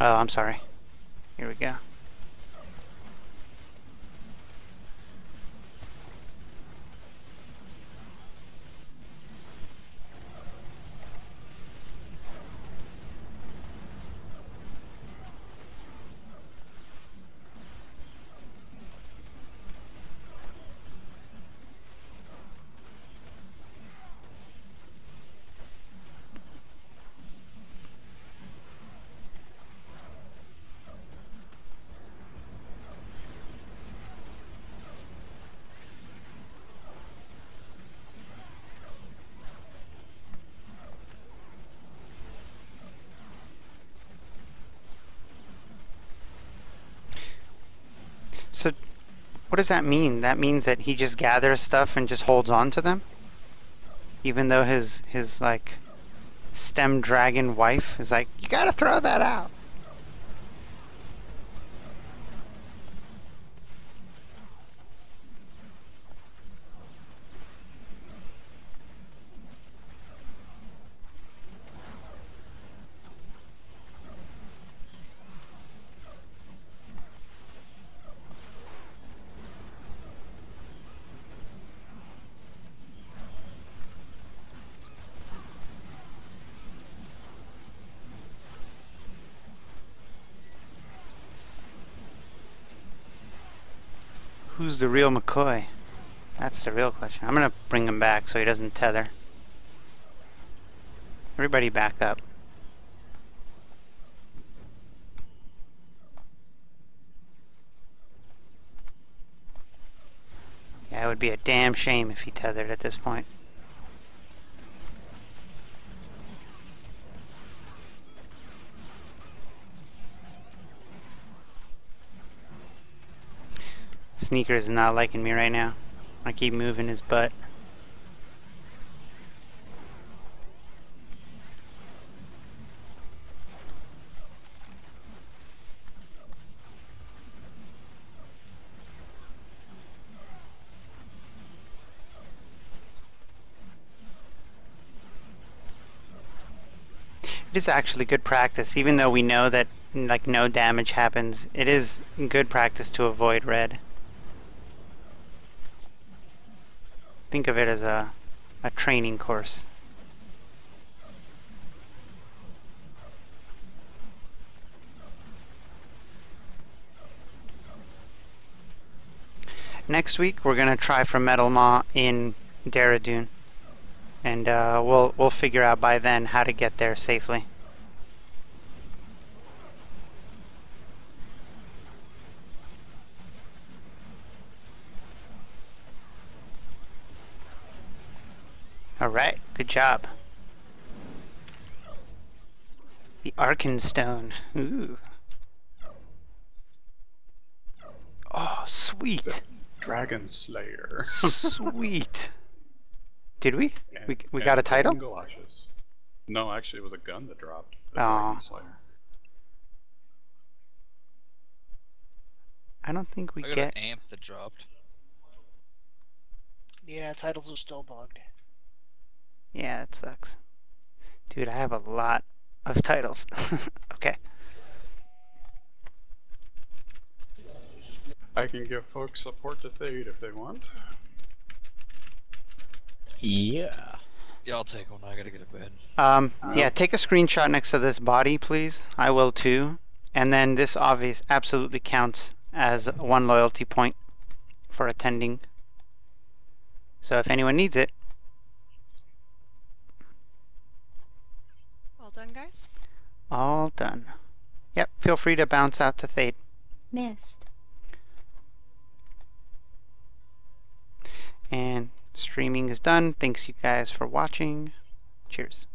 Oh, I'm sorry. Here we go. So, what does that mean? That means that he just gathers stuff and just holds on to them? Even though his, his like, stem dragon wife is like, you gotta throw that out. Who's the real McCoy? That's the real question. I'm gonna bring him back so he doesn't tether. Everybody back up. Yeah, it would be a damn shame if he tethered at this point. Sneakers is not liking me right now. I keep moving his butt. It is actually good practice, even though we know that like no damage happens. It is good practice to avoid red. Think of it as a, a training course. Next week we're gonna try for Metal Maw in Deradune, and uh, we'll we'll figure out by then how to get there safely. Alright, good job. The Arkenstone. Ooh. Oh, sweet. Dragon Slayer. sweet. Did we? And- we we and got a title? Galoshes. No, actually, it was a gun that dropped. The Aw. Dragon Slayer. I don't think we I got get. an amp that dropped. Yeah, titles are still bugged. Yeah, that sucks. Dude, I have a lot of titles. okay. I can give folks support to Thayd if they want. Yeah. Yeah, I'll take one. I gotta get to bed. Um, yeah, take a screenshot next to this body, please. I will too. And then this obvious absolutely counts as one loyalty point for attending. So if anyone needs it, All done, all done. Yep, feel free to bounce out to Thayd. Missed. And streaming is done. Thanks you guys for watching. Cheers.